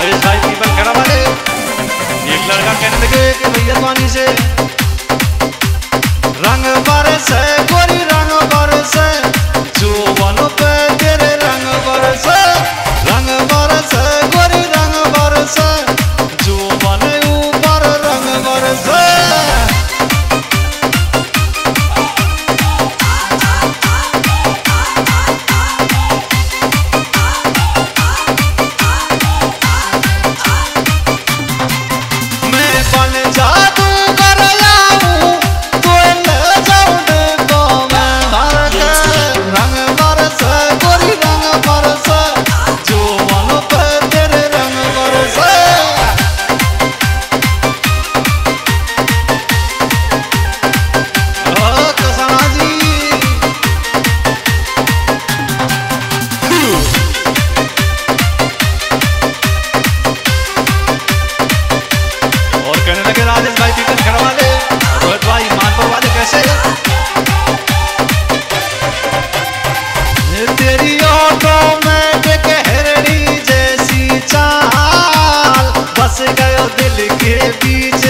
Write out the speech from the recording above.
मेरे साइकिल पर खड़ा बने एक लड़का कहने लगे कि भैया पानी से। रंग बरस, गोरी रंग बरस जो DJ.